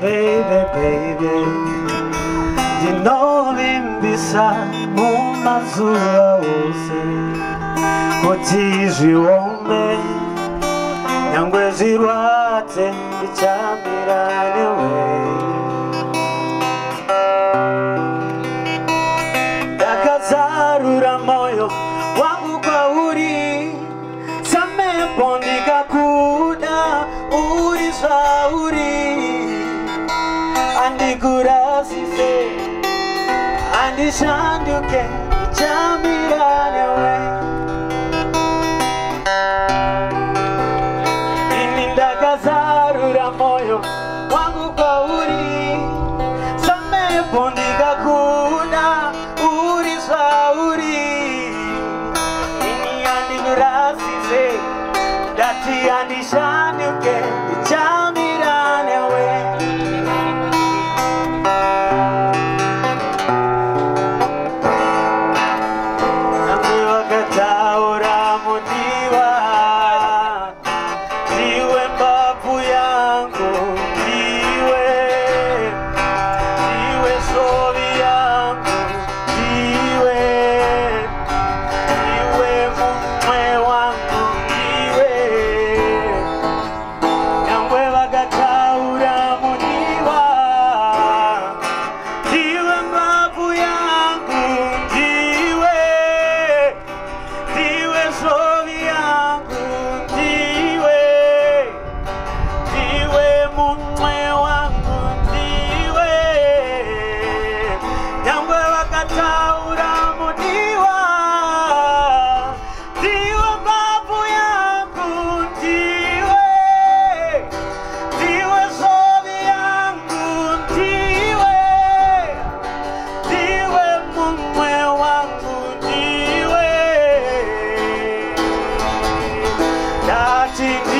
baby, baby di novo em bicha, uma azula você Kotiji wome, nyangwe zirwate, ichamira niwe ndikurasise handishanduke chamira newe ini ndakazarura mwoyo wangu kwauri samepo ndikakuna uri zvauri ini handinurasise ndati handisha 今。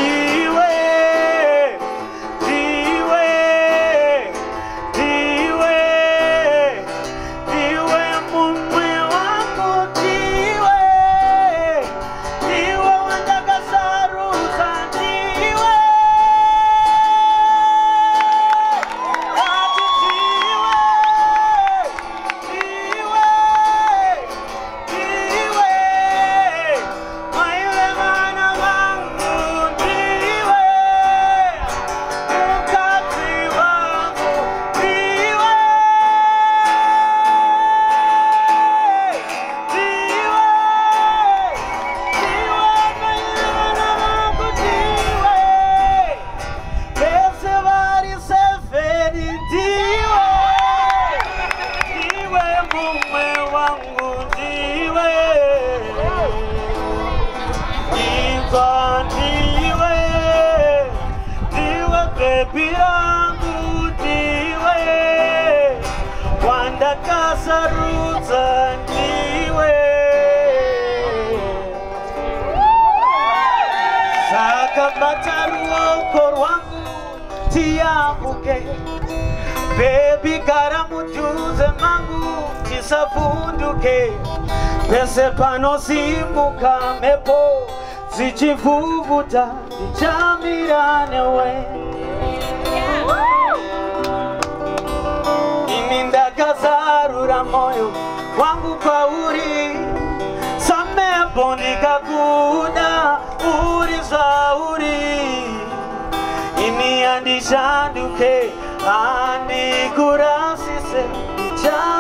pia mbudiwe wandakasarudza ndiwe saka bata ruoko rwangu tiyambuke bebi gara mudhuze mangu tisafunduke pese panosimbuka mepo dzichivhuvuta dichamira newee kutaura moyo wangu kwauri samepo ndikakuna uri zvauri imi andishanduke andikurasise ichaa